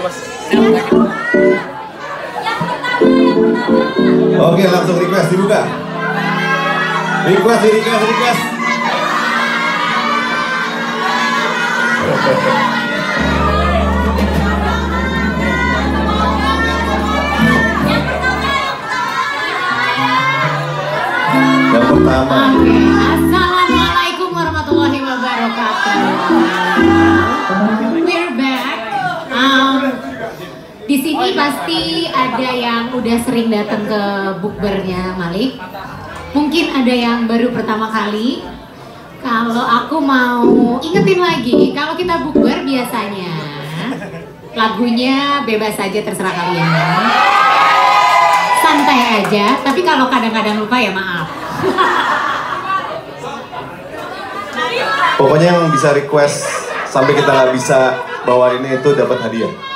lagi mas. Oke, langsung request dibuka. Request, request, request. Yang pertama. Assalamualaikum warahmatullahi wabarakatuh. Pasti ada yang udah sering datang ke bukbernya Malik. Mungkin ada yang baru pertama kali. Kalau aku mau ingetin lagi, kalau kita bukber biasanya lagunya bebas saja terserah kalian. Santai aja, tapi kalau kadang-kadang lupa ya maaf. Pokoknya yang bisa request sampai kita nggak bisa bawa ini itu dapat hadiah.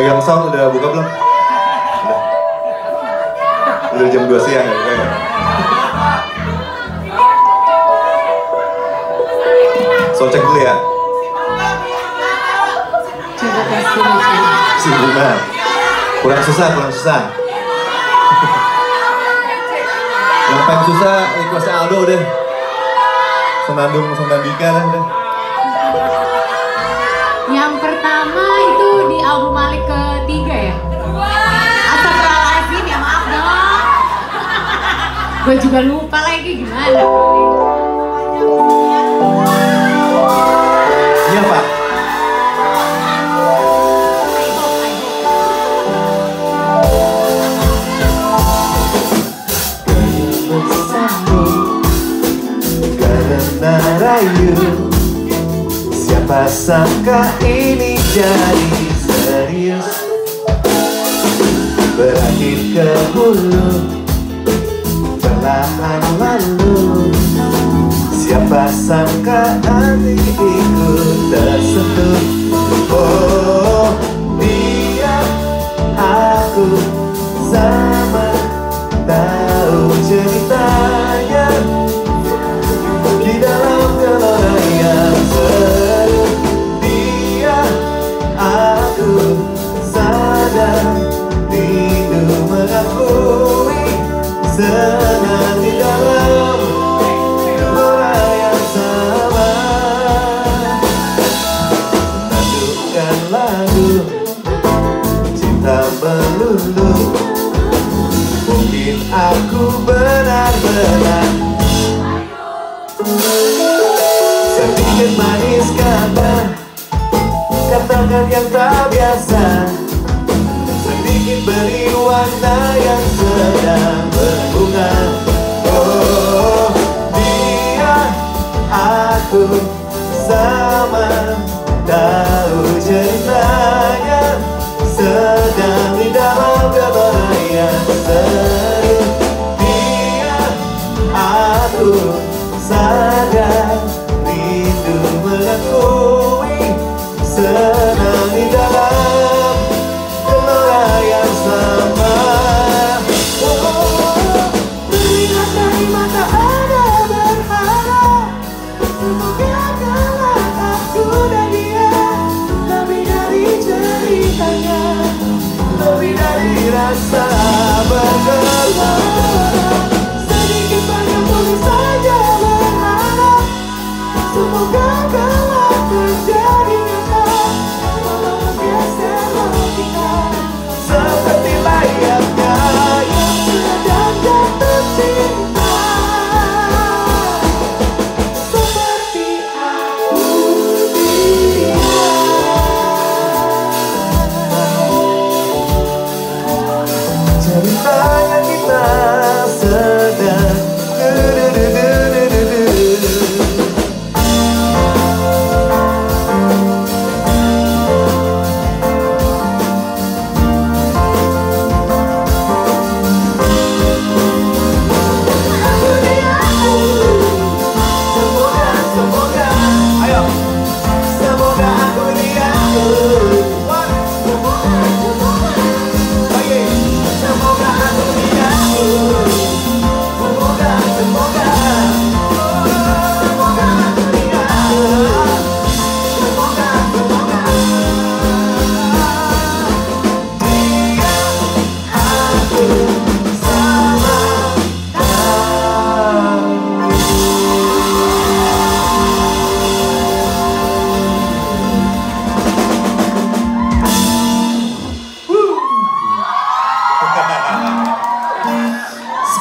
Yang sound udah buka belum? Udah. Udah jam 2 siang ya kayaknya. So cek dulu ya. Coba Bunga. Kurang susah, kurang susah. Yang paling susah requestnya Aldo deh. Senandung Senandika deh. deh. Yang pertama Gue juga lupa lagi gimana. Iya Pak. Karena rayu Siapa sangka ini jadi serius Berakhir ke hulu Perlahan lalu. Siapa sangka hati ikut tersentuh Mungkin aku benar-benar Sedikit manis kata Katakan yang tak biasa Sedikit beri warna yang sedang berbunga aku sama Tahu ceritanya olvidar y gracias. Ang bayan ni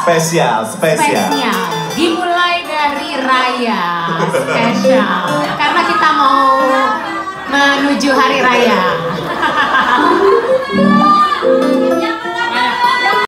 Spesial, spesial. Dimulai dari Raya. Spesial. Karena kita mau menuju hari raya.